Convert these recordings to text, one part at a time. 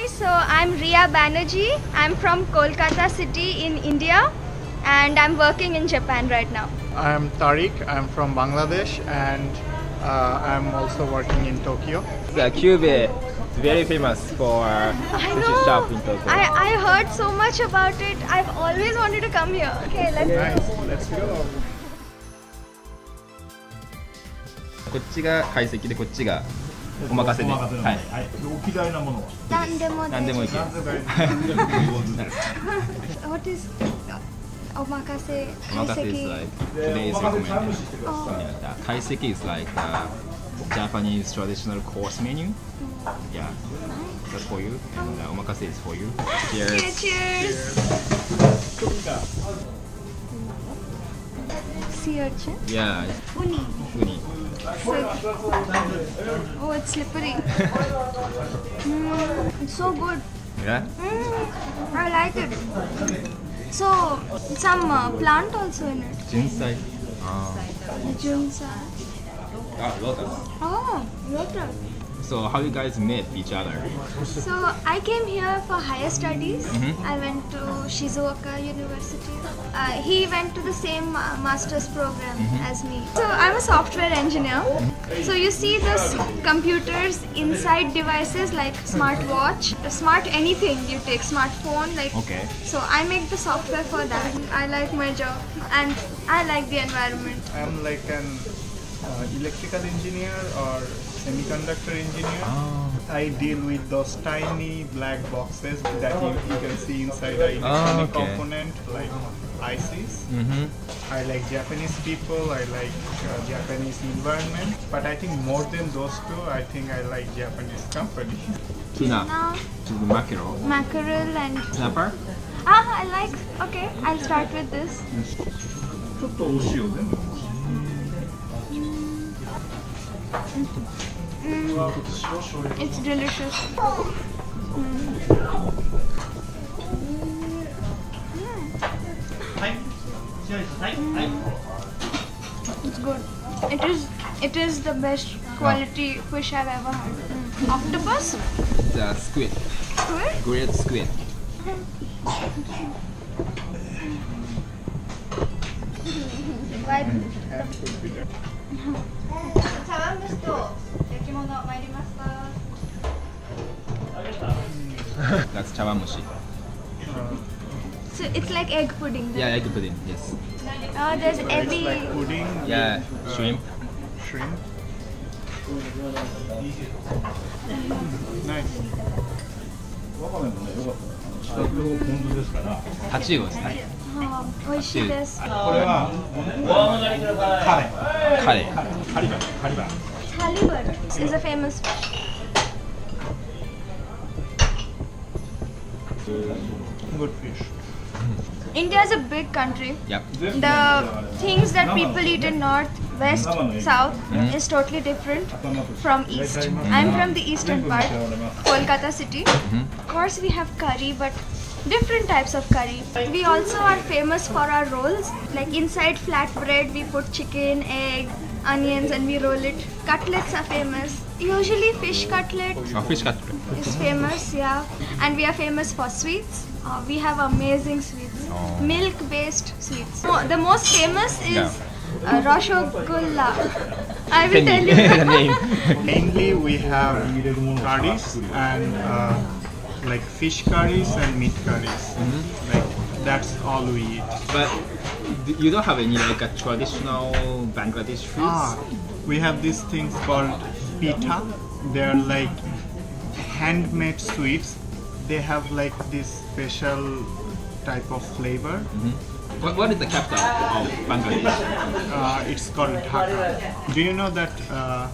Hi, so I'm Ria Banerjee. I'm from Kolkata city in India and I'm working in Japan right now. I'm Tariq. I'm from Bangladesh and uh, I'm also working in Tokyo. The Cube is very famous for sushi shop in Tokyo. I, I heard so much about it. I've always wanted to come here. Okay, let's nice. go. Let's go. こっちが懐石でこっちがお任せで、はい、はい。お嫌いなものは。何でも何でもいける。What is omakase? お任せ is like today is recommended. Oh. Yeah, 解析 is like the Japanese traditional course menu. Yeah, that's for you. And 任せ is for you. Okay, Cheers. cheers. Sea urchin. Yeah, Uni. uni. Oh, it's slippery. Mm, it's so good. Yeah. Mm, I like it. So, some uh, plant also in it. Jinsai. Ah, Junsa. ah, lotus. Oh, lotus. So how you guys met each other? So, I came here for higher studies. Mhm. I went to Shizuoka University. Uh, he went to the same uh, master's program as me. So, I'm a software engineer. So, you see this computers inside devices like smartwatch, smart anything you take, smartphone, like Okay. So I make the software for that. I like my job and I like the environment. I'm like an uh, electrical engineer or semiconductor engineer. Ah. I deal with those tiny black boxes that you, you can see inside a electronic Ah, okay. component like ICs. Mm-hmm. I like Japanese people, I like uh, Japanese environment, but I think more than those two, I think I like Japanese company. Tuna. Now To the mackerel. mackerel and Snapper? ah I like okay I'll start with this. ちょっとお塩でも。 Mm. It's delicious. Mm. It's good. It is. It is the best ah. quality fish I've ever had. Mm. Octopus? The squid. Squid? Great squid. Mm. That's chawanmushi. So it's like egg pudding. Yeah, egg pudding. Yes. Oh, there's It's every like pudding, Yeah, uh, shrimp. shrimp. Nice. わかめもね、よかった。下のポン酢ですから。タチウオですね。oh, 美味しいです。これはカレカレー。ー。カリバン。カリバン。Halibut is a famous fish. Good fish. India is a big country. Yep. The things that people eat in north, west, mm-hmm. south is totally different from east. I'm mm-hmm. from the eastern part, Kolkata city. Mm-hmm. Of course, we have curry, but different types of curry. We also are famous for our rolls. Like inside flatbread, we put chicken, egg, onions, and we roll it. Cutlets are famous. Usually, fish cutlet A fish cutlet. is famous, yeah. And we are famous for sweets. Uh, we have amazing sweets, Oh. milk-based sweets. Mo- the most famous is Yeah. uh, Rasgulla. I will tell you you. the name? Mainly we have curries and uh, like fish curries and meat curries. Like that's all we eat. But you don't have any like a traditional Bangladesh foods? Ah, we have these things called pitha. They're like handmade sweets. They have like this special type of flavor. What, what is the capital of Bangladesh? Uh, it's called Dhaka. Do you know that uh,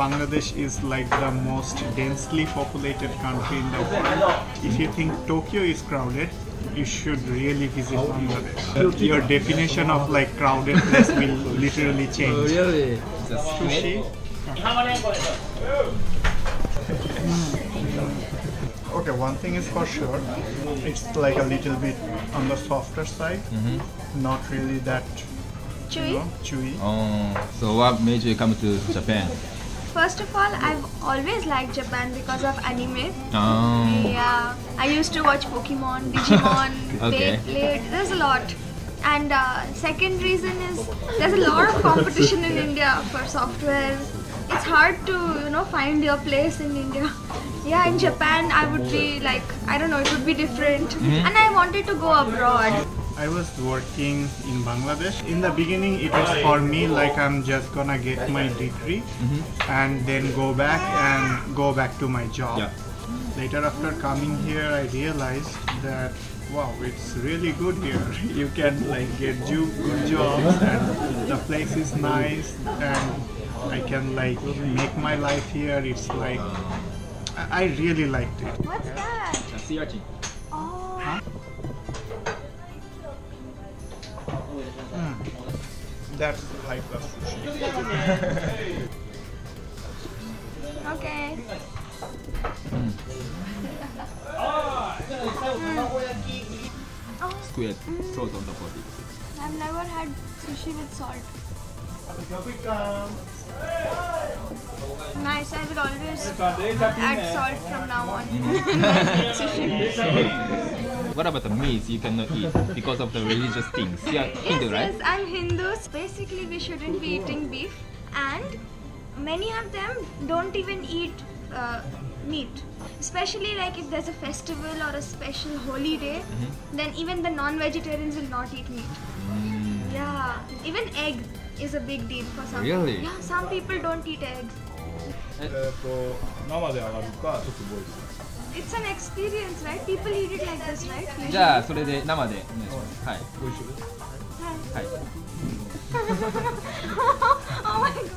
Bangladesh is like the most densely populated country in the world? If you think Tokyo is crowded, you should really visit Bangladesh. Your definition of like crowded place will literally change. really? Sushi. Okay, one thing is for sure, it's like a little bit on the softer side, not really that you Chewy. know, chewy. Oh, so what made you come to Japan? First of all, I've always liked Japan because of anime. Um, Yeah, I used to watch Pokemon, Digimon, Okay. Beyblade. There's a lot. And uh, second reason is there's a lot of competition in India for software. It's hard to you know find your place in India. Yeah, in Japan I would be like I don't know, it would be different. Mm-hmm. And I wanted to go abroad. I was working in Bangladesh. In the beginning, it was for me like I'm just gonna get my degree mm-hmm. and then go back and go back to my job. Yeah. Later, after coming here, I realized that wow, it's really good here. You can like get ju- good jobs and the place is nice and I can like make my life here. It's like I I really liked it. What's that? a sea urchin. Oh, hmm. That's high class sushi. okay. Oh, Squid float on top of it. I've never had sushi with salt. Nice, I will always add salt from now on. Er what about the meats you cannot eat because of the religious things? You are Yes, Hindu, right? yes, I'm Hindu. Basically, we shouldn't be eating beef, and many of them don't even eat uh, meat. Especially like if there's a festival or a special holy day, Mm-hmm. then even the non-vegetarians will not eat meat. Mm. Yeah, even egg is a big deal for some. Really? Yeah, some people don't eat eggs. えっと生で上がるかちょっとボイルする It's an experience, right? People eat it like this, right? じゃあそれで生でお願いします。はい。ご一緒ではい。oh my god.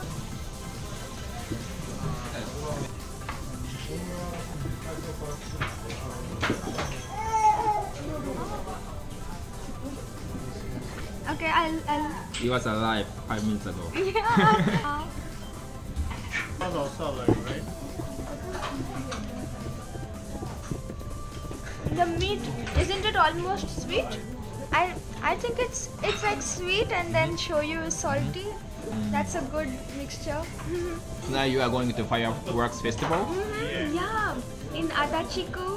Okay, I'll, I'll It was alive five minutes ago. yeah. was also alive, right? the meat isn't it almost sweet? I I think it's it's like sweet and then shoyu is salty. That's a good mixture. Now you are going to fireworks festival. Mhm, yeah, in Adachi-ku,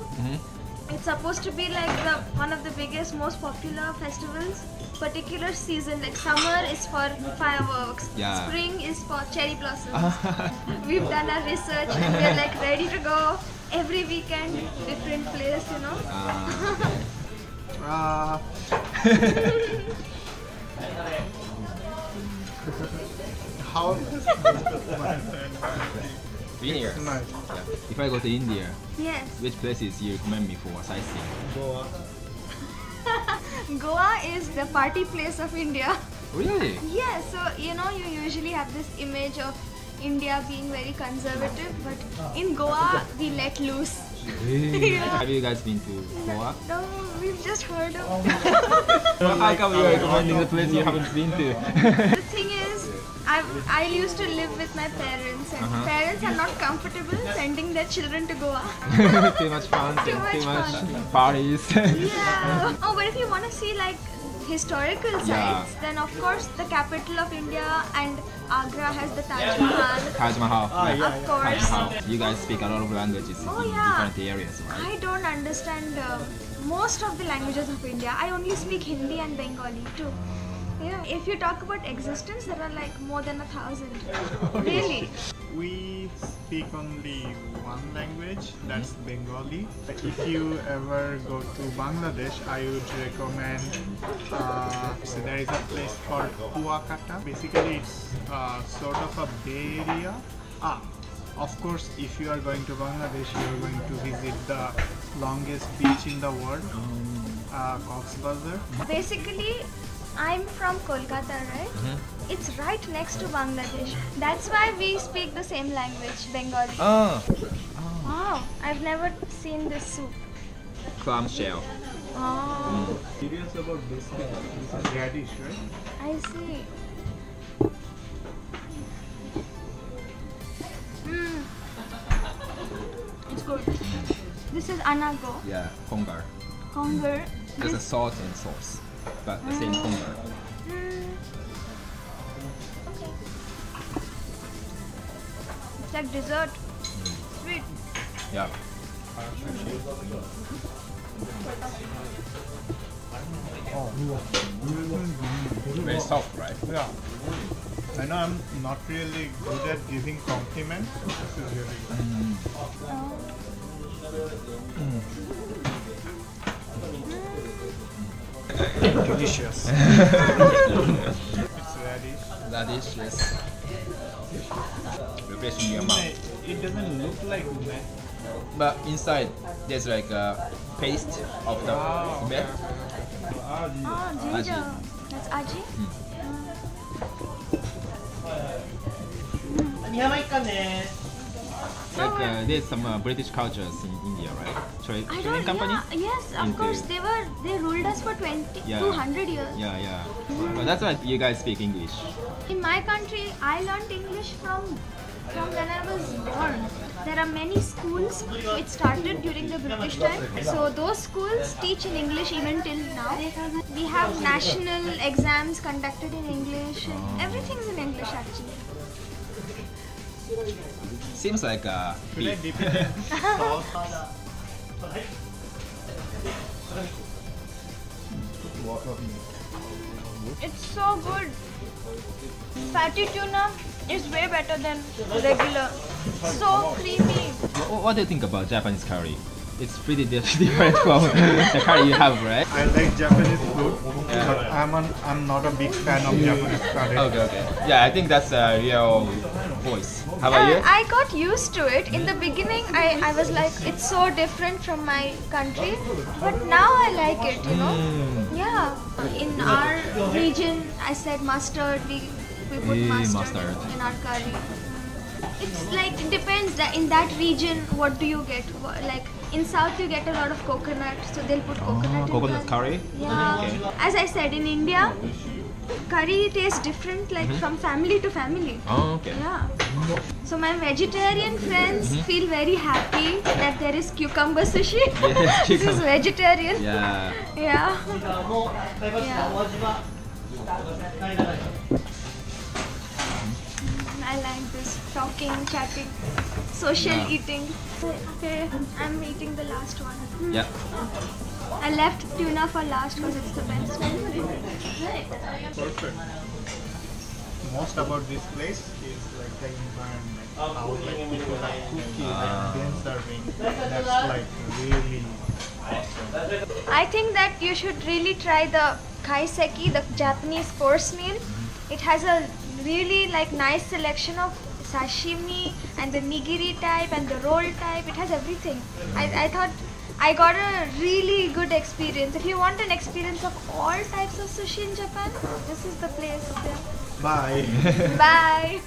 it's supposed to be like the one of the biggest, most popular festivals. Particular season, like summer is for fireworks, Yeah. spring is for cherry blossoms. We've done our research and we're like ready to go every weekend, different place, you know. Uh, Uh, how? India. Nice. Yeah. If I go to India, Yes, which places you recommend me for sightseeing? Goa. Goa is the party place of India. Really? Yeah, so you know, you usually have this image of India being very conservative, but in ah. Goa, we let loose. Have you guys been to Goa? No, we've just heard of. Oh How come you are recommending the place you haven't been to? The thing is, I I used to live with my parents, and Uh-huh. parents are not comfortable sending their children to Goa. too much fun, Too much too much fun. parties. yeah. Oh, but if you want to see like historical sites, Yeah. then of course the capital of India and Agra has the Taj Mahal. Taj Mahal. yeah. Of course. Taj Mahal. You guys speak a lot of languages Oh, in yeah. different areas, right? I don't understand uh, most of the languages of India. I only speak Hindi and Bengali too. Yeah. If you talk about existence, there are like more than a thousand. Really? We speak only one language, that's Bengali. If you ever go to Bangladesh, I would recommend. Uh, so there is a place called Kuakata. Basically, it's uh, sort of a bay area. Ah, of course, if you are going to Bangladesh, you are going to visit the longest beach in the world, uh, Cox's Bazar. Basically, I'm from Kolkata, right? Mm-hmm. It's right next to Bangladesh. That's why we speak the same language, Bengali. Oh, Wow, I've never seen this soup. clam shell. Oh, Curious mm. about this thing? This is radish, right? I see. Mm. It's good. This is anago, Yeah, kongar. conger. There's a salt and sauce, but the same conger. mm. Okay. It's like dessert. Mm. Sweet. Yeah. Very soft, right? Yeah. I know I'm not really good at giving compliments. This is really good. Mm. Mm. Delicious. it's radish. Radish, yes. Refreshing your mouth. It doesn't look like meh. But inside, there's like a paste of the Ah, okay, milk. Oh, ginger. That's aji. Like uh, there's some uh, British cultures in India, right? Tra- I don't. company. Yeah, yes, of Into- course. They were. They ruled us for 20, Yeah. 200 years. Yeah, yeah. Well, that's why you guys speak English. In my country, I learned English from from when I was born. There are many schools. It started during the British time. So those schools teach in English even till now. We have national exams conducted in English. And everything's in English actually. Seems like uh, Should beef. dip it in salt? It's so good. Fatty tuna is way better than regular. So creamy. What, what do you think about Japanese curry? It's pretty different from the curry you have, right? I like Japanese food, Yeah. but I'm an, I'm not a big fan of Japanese curry. Okay, okay. Yeah, I think that's a real voice. How about Uh, you? I got used to it. In the beginning, I, I was like, it's so different from my country. But now I like it, you know. Mm. Yeah. In our region, I said mustard. We, we put Eh, mustard, mustard. in our curry. It's like, it depends that in that region, what do you get? Like in South, you get a lot of coconut. So they'll put coconut in Oh, coconut curry? Yeah. Okay. As I said, in India, curry tastes different like from family to family. Oh, okay. Yeah. So my vegetarian friends Mm-hmm. feel very happy that there is cucumber sushi. Yes, this is vegetarian. Yeah. Yeah. yeah. I like this talking, chatting, social Yeah. eating. Okay, I'm eating the last one. Hmm. Yeah. I left tuna for last because it's the best. Perfect. Most about this place is like the environment, how like people are cooking and then serving. That's like really awesome. I think that you should really try the kaiseki, the Japanese course meal. Mm-hmm. It has a really like nice selection of sashimi and the nigiri type and the roll type. It has everything. I, I thought I got a really good experience. If you want an experience of all types of sushi in Japan, this is the place. Bye. Bye.